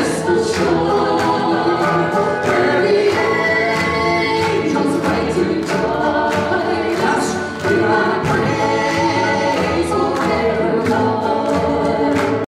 Christmas.